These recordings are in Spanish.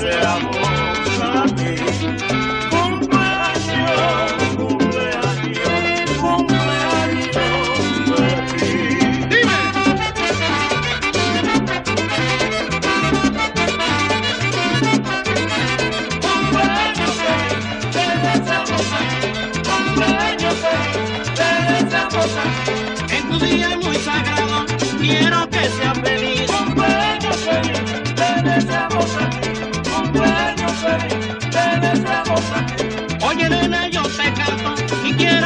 deseamos a. Cumpleaños, cumpleaños, cumpleaños de ti. Dime. Cumpleaños, te deseamos. Cumpleaños, te deseamos. En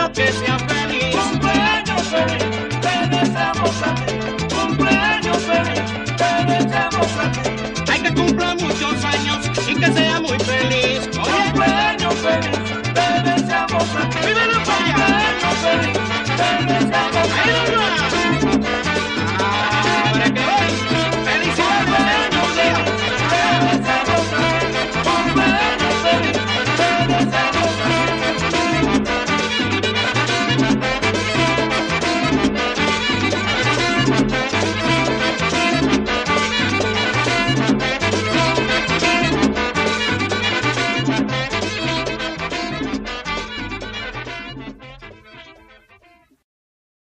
Que sea feliz. Cumpleaños feliz, te deseamos a ti. Cumpleaños feliz, te deseamos a ti. Hay que cumplir muchos años y que sea muy feliz. Oye. Cumpleaños feliz.